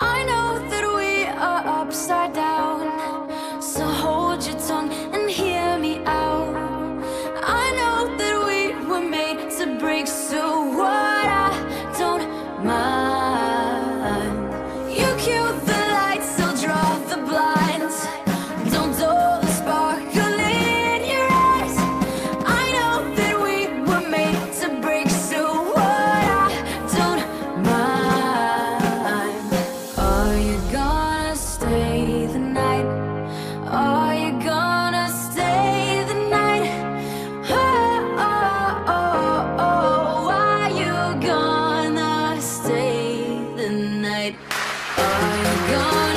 I know that we are upside down. So hold your tongue and hear me out. I know that we were made to break, so what I don't mind. You cue Are you the